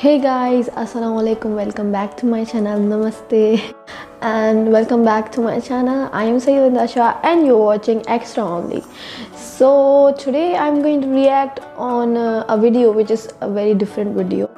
Hey guys, assalamu alaikum. Welcome back to my channel. Namaste and welcome back to my channel. I am Sayyid Asha and you're watching Extra Only. So today I'm going to react on uh, a video which is a very different video.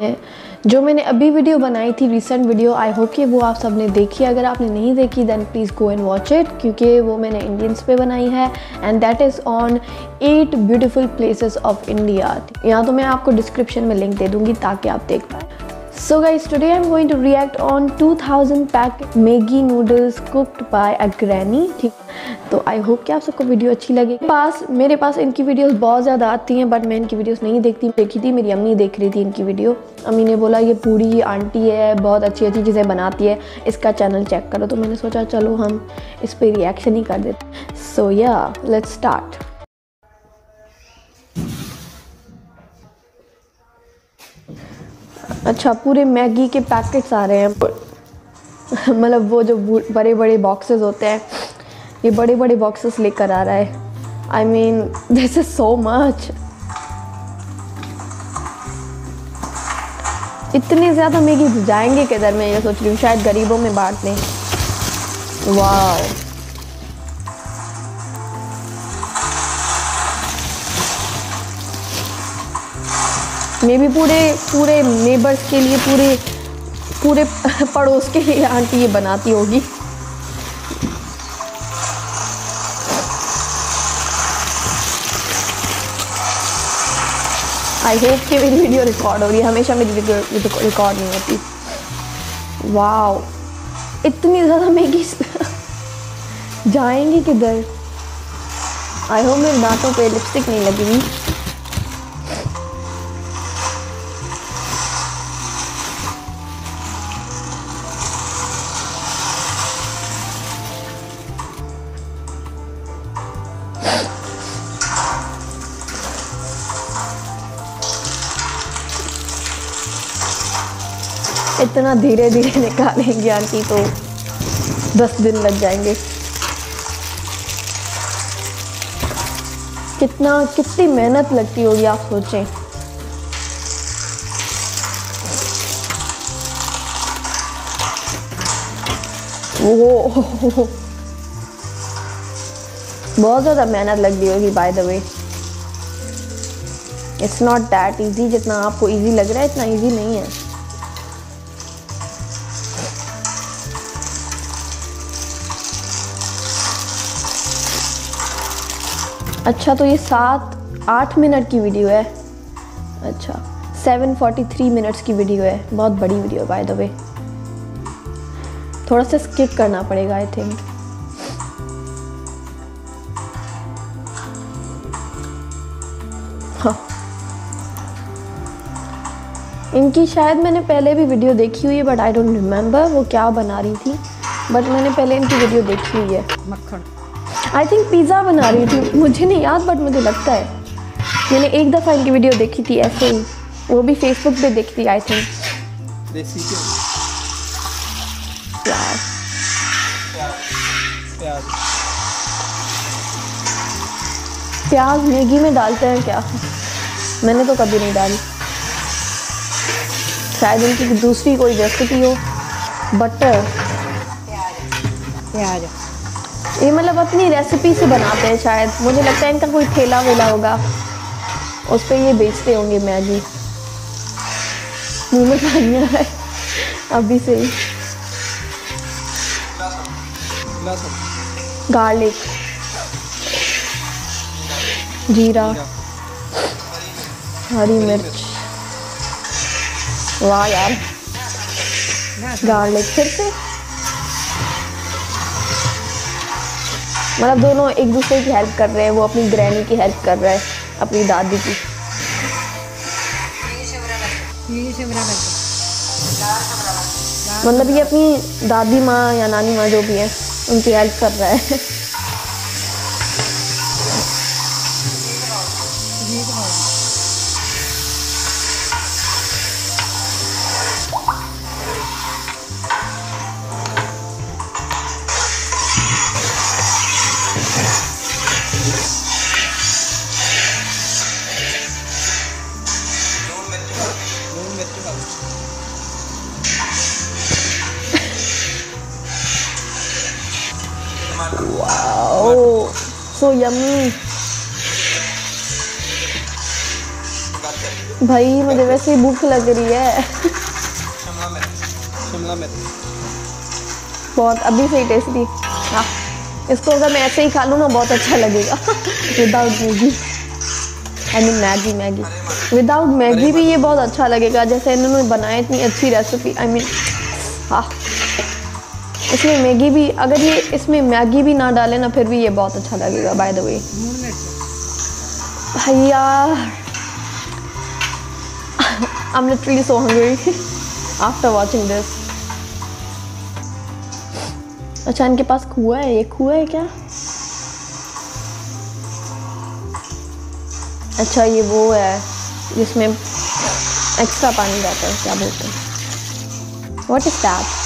जो मैंने अभी video बनाई थी recent video I hope कि वो आप सबने देखी अगर आपने नहीं देखी then please go and watch it क्योंकि वो मैंने इंडियंस पे बनाई है and that is on at beautiful places of India यहाँ तो मैं आपको डिस्क्रिप्शन में लिंक दे दूँगी ताकि आप देख पाए। So guys, today I'm going to react on 2000 pack Maggi noodles cooked by a granny. ठीक? तो आई होप कि आप सबको वीडियो अच्छी लगे। पास मेरे पास इनकी वीडियोस बहुत ज़्यादा आती हैं बट मैं इनकी वीडियोस नहीं देखती। देखी थी मेरी अम्मी देख रही थी इनकी वीडियो अम्मी ने बोला ये पूरी आंटी है बहुत अच्छी अच्छी चीज़ें बनाती है। इसका चैनल चेक करो। तो मैंने सोचा चलो हम इस पर रिएक्शन ही कर देते सो या लेट्स स्टार्ट अच्छा पूरे मैगी के पैकेट्स आ रहे हैं। मतलब वो जो बड़े बड़े बॉक्सेस होते हैं, ये बड़े बड़े बॉक्सेस लेकर आ रहा है। I mean this is so much इतने ज़्यादा मैगी जाएँगे किधर? मैं ये सोच रही हूँ, शायद गरीबों में बांट दें। वाह मे भी पूरे पूरे नेबर्स के लिए, पूरे पूरे पड़ोस के लिए आंटी ये बनाती होगी। आई होप कि मेरी वीडियो रिकॉर्ड हो रही है। हमेशा मेरी वीडियो रिकॉर्ड नहीं होती। वाह इतनी ज़्यादा मैगी जाएँगी किधर? आई होप मेरे दांतों पे लिपस्टिक नहीं लगी इतना धीरे धीरे निकालेंगे आंटी तो दस दिन लग जाएँगे। कितना, कितनी मेहनत लगती होगी आप सोचें। वो बहुत ज़्यादा मेहनत लग रही होगी by the way it's not that easy जितना आपको इजी लग रहा है, इतना इजी नहीं है। अच्छा तो ये सात, आठ मिनट की वीडियो है। अच्छा सेवन फोर्टी थ्री मिनट्स की वीडियो है। बहुत बड़ी वीडियो है बाय द वे थोड़ा सा स्किप करना पड़ेगा आई थिंक हाँ। इनकी शायद मैंने पहले भी वीडियो देखी हुई है बट आई डोंट रिमेम्बर वो क्या बना रही थी। बट मैंने पहले इनकी वीडियो देखी हुई है। मक्खन। आई थिंक पिज़्ज़ा बना रही थी। मुझे नहीं याद बट मुझे लगता है। मैंने एक दफ़ा इनकी वीडियो देखी थी ऐसे ही। वो भी फेसबुक पे देखी थी आई थिंक प्याज मैगी में डालते हैं क्या? मैंने तो कभी नहीं डाली। शायद इनकी दूसरी कोई रेसिपी हो। बटर प्याज। ये मतलब अपनी रेसिपी से बनाते हैं शायद। मुझे लगता है इनका कोई ठेला वेला होगा। उस पर ये बेचते होंगे मैगी। मुँह में पानी आ रहा है। अभी से ही। गार्लिक। जीरा। हरी मिर्च। वाह यार। गार्लिक फिर से। मतलब दोनों एक दूसरे की हेल्प कर रहे हैं, वो अपनी ग्रैनी की हेल्प कर रहा है, अपनी दादी की। मतलब ये अपनी दादी माँ या नानी माँ जो भी है, उनकी हेल्प कर रहा है। सो यमी भाई, मुझे वैसे ही भूख लग रही है। बहुत, अभी से ही टेस्टी हाँ इसको अगर मैं ऐसे ही खा लूँ ना, बहुत अच्छा लगेगा। Without Maggi I mean Maggi Maggi without Maggi भी ये बहुत अच्छा लगेगा। जैसे इन्होंने बनाया इतनी अच्छी रेसिपी आई मीन हाँ। इसमें मैगी भी, अगर ये इसमें मैगी भी ना डाले ना, फिर भी ये बहुत अच्छा लगेगा बाय द वे भैया I'm literally so hungry. After watching this. अच्छा इनके पास कुआ है? ये कुआ है क्या? अच्छा ये वो है, जिसमें एक्स्ट्रा पानी रहता है, क्या बोलते हैं? वॉट इज़ दैट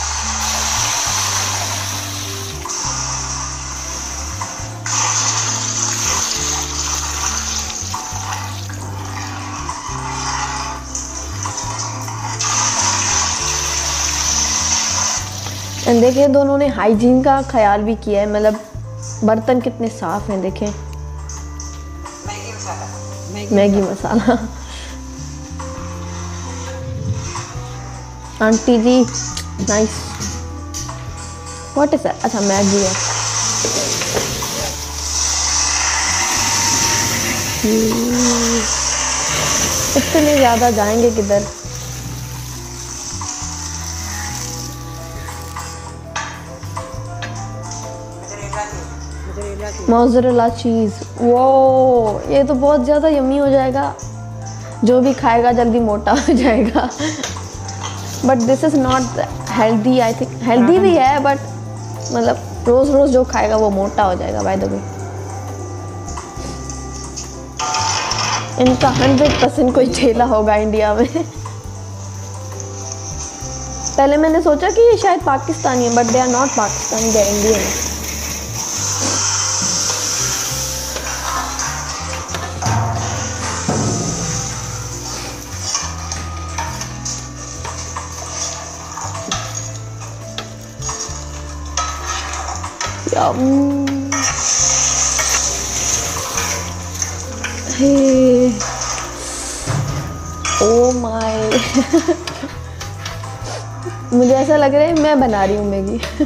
देखिए दोनों ने हाइजीन का ख्याल भी किया है मतलब बर्तन कितने साफ़ हैं देखें। Maggi masala. Maggi masala. Aunty ji nice what is अच्छा मैगी है। हम्म, इतने ज़्यादा जाएँगे किधर? मोजरेला चीज़ वो ये तो बहुत ज़्यादा यमी हो जाएगा। जो भी खाएगा जल्दी मोटा हो जाएगा। But this is not healthy I think healthy भी है बट मतलब रोज़ रोज़ जो खाएगा वो मोटा हो जाएगा बाय द वे इनका हंड्रेड परसेंट कोई ठेला होगा इंडिया में। पहले मैंने सोचा कि ये शायद पाकिस्तानी है but they are not Pakistani they Indian Yum. Hey. Oh my. मुझे ऐसा लग रहा है मैं बना रही हूँ मैगी।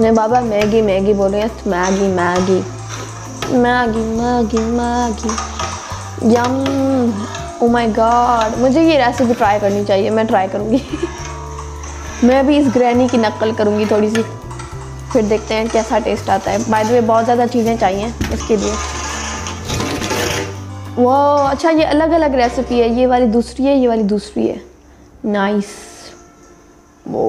नहीं बाबा मैगी मैगी बोल रहे हैं, Maggi Maggi. Maggi Maggi Maggi. Yum oh my god मुझे ये रेसिपी ट्राई करनी चाहिए, मैं ट्राई करूँगी। मैं भी इस ग्रैनी की नकल करूँगी थोड़ी सी। फिर देखते हैं कैसा टेस्ट आता है। बाय द वे बहुत ज़्यादा चीज़ें चाहिए इसके लिए। वो अच्छा ये अलग अलग रेसिपी है। ये वाली दूसरी है, ये वाली दूसरी है। Nice oh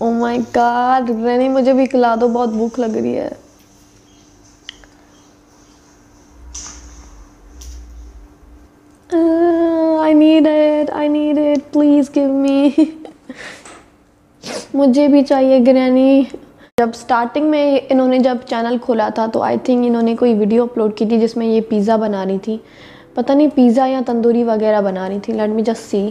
oh my god रेनी मुझे भी खिला दो, बहुत भूख लग रही है। I need it I need it please give me मुझे भी चाहिए ग्रैनी। जब स्टार्टिंग में इन्होंने जब चैनल खोला था तो आई थिंक इन्होंने कोई वीडियो अपलोड की थी जिसमें ये पिज़्ज़ा बना रही थी। पता नहीं पिज़्ज़ा या तंदूरी वगैरह बना रही थी let me just see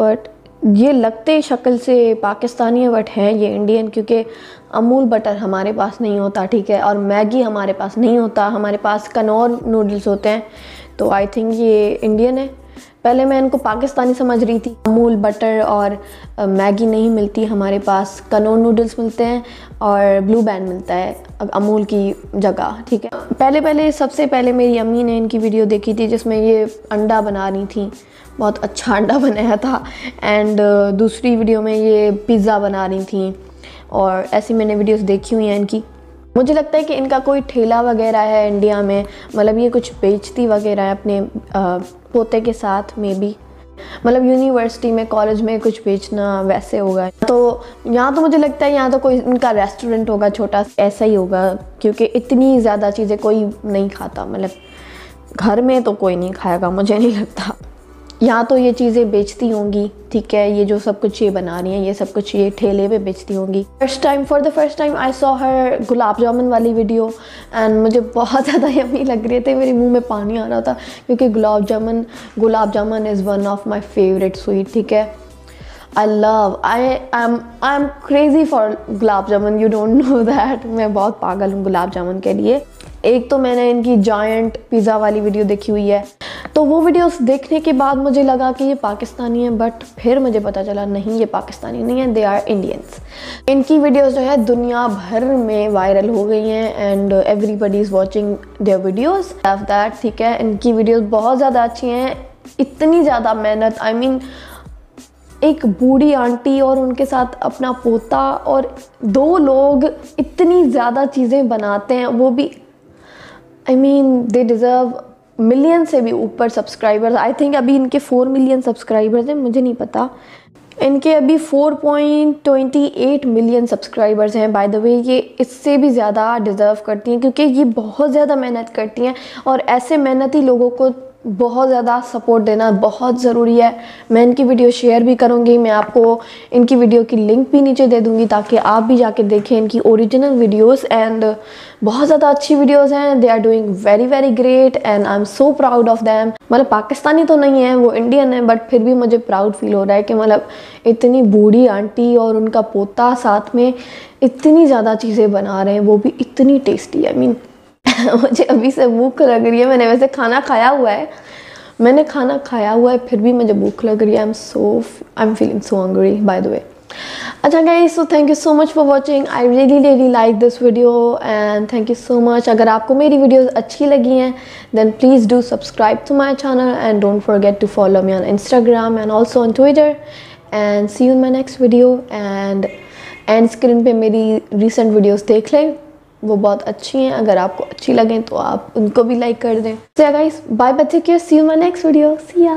but ये लगते शक्ल से पाकिस्तानी बट है ये इंडियन क्योंकि अमूल बटर हमारे पास नहीं होता, ठीक है? और मैगी हमारे पास नहीं होता। हमारे पास कनौर नूडल्स होते हैं तो आई थिंक ये इंडियन है। पहले मैं इनको पाकिस्तानी समझ रही थी। अमूल बटर और मैगी नहीं मिलती हमारे पास। कनोर नूडल्स मिलते हैं और ब्लू बैंड मिलता है अमूल की जगह, ठीक है। पहले पहले, सबसे पहले मेरी अम्मी ने इनकी वीडियो देखी थी जिसमें ये अंडा बना रही थी। बहुत अच्छा अंडा बनाया था। एंड दूसरी वीडियो में ये पिज़्ज़ा बना रही थी। और ऐसी मैंने वीडियोस देखी हुई हैं इनकी। मुझे लगता है कि इनका कोई ठेला वगैरह है इंडिया में मतलब ये कुछ बेचती वगैरह है अपने पोते के साथ में भी मतलब यूनिवर्सिटी में कॉलेज में कुछ बेचना वैसे होगा। तो यहाँ तो मुझे लगता है यहाँ तो कोई इनका रेस्टोरेंट होगा छोटा, ऐसा ही होगा, क्योंकि इतनी ज़्यादा चीज़ें कोई नहीं खाता। मतलब घर में तो कोई नहीं खाएगा, मुझे नहीं लगता। यहाँ तो ये चीज़ें बेचती होंगी, ठीक है, ये जो सब कुछ ये बना रही हैं, ये सब कुछ ये ठेले पे बेचती होंगी। First time for the first time I saw her gulab jamun वाली वीडियो एंड मुझे बहुत ज़्यादा यमी लग रहे थे, मेरे मुँह में पानी आ रहा था, क्योंकि gulab jamun gulab jamun is one of my favourite sweet ठीक है? I love I am I am crazy for gulab jamun you don't know that मैं बहुत पागल हूँ गुलाब जामुन के लिए। एक तो मैंने इनकी जॉइंट पिज़्ज़ा वाली वीडियो देखी हुई है। तो वो वीडियोस देखने के बाद मुझे लगा कि ये पाकिस्तानी है बट फिर मुझे पता चला, नहीं, ये पाकिस्तानी नहीं है दे आर इंडियंस इनकी वीडियोस जो है, दुनिया भर में वायरल हो गई हैं and everybody is watching their videos that ठीक है? इनकी वीडियोस बहुत ज़्यादा अच्छी हैं, इतनी ज़्यादा मेहनत आई मीन एक बूढ़ी आंटी और उनके साथ अपना पोता और दो लोग इतनी ज़्यादा चीज़ें बनाते हैं, वो भी I mean they deserve million से भी ऊपर सब्सक्राइबर्स आई थिंक अभी इनके फोर मिलियन सब्सक्राइबर्स हैं, मुझे नहीं पता। इनके अभी 4.28 मिलियन सब्सक्राइबर्स हैं। बाय द वे ये इससे भी ज़्यादा डिज़र्व करती हैं, क्योंकि ये बहुत ज़्यादा मेहनत करती हैं, और ऐसे मेहनती लोगों को बहुत ज़्यादा सपोर्ट देना बहुत ज़रूरी है। मैं इनकी वीडियो शेयर भी करूँगी, मैं आपको इनकी वीडियो की लिंक भी नीचे दे दूँगी ताकि आप भी जाके देखें इनकी ओरिजिनल वीडियोस एंड बहुत ज़्यादा अच्छी वीडियोस हैं। They are doing very very great and I am so proud of them मतलब पाकिस्तानी तो नहीं है, वो इंडियन है बट फिर भी मुझे प्राउड फील हो रहा है कि मतलब इतनी बूढ़ी आंटी और उनका पोता साथ में इतनी ज़्यादा चीज़ें बना रहे हैं, वो भी इतनी टेस्टी आई मीन मुझे अभी से भूख लग रही है। मैंने वैसे खाना खाया हुआ है। मैंने खाना खाया हुआ है, फिर भी मुझे भूख लग रही है। I am so I am feeling so hungry by the way अच्छा guys so thank you so much for watching I really really like this video and thank you so much अगर आपको मेरी वीडियोस अच्छी लगी हैं then please do subscribe to my channel and don't forget to follow me on Instagram and also on Twitter and see you in my next video and and screen पे मेरी recent videos देख लें। वो बहुत अच्छी हैं। अगर आपको अच्छी लगें तो आप उनको भी लाइक कर दें। गाइस बाय बच्चे care see you my next video see ya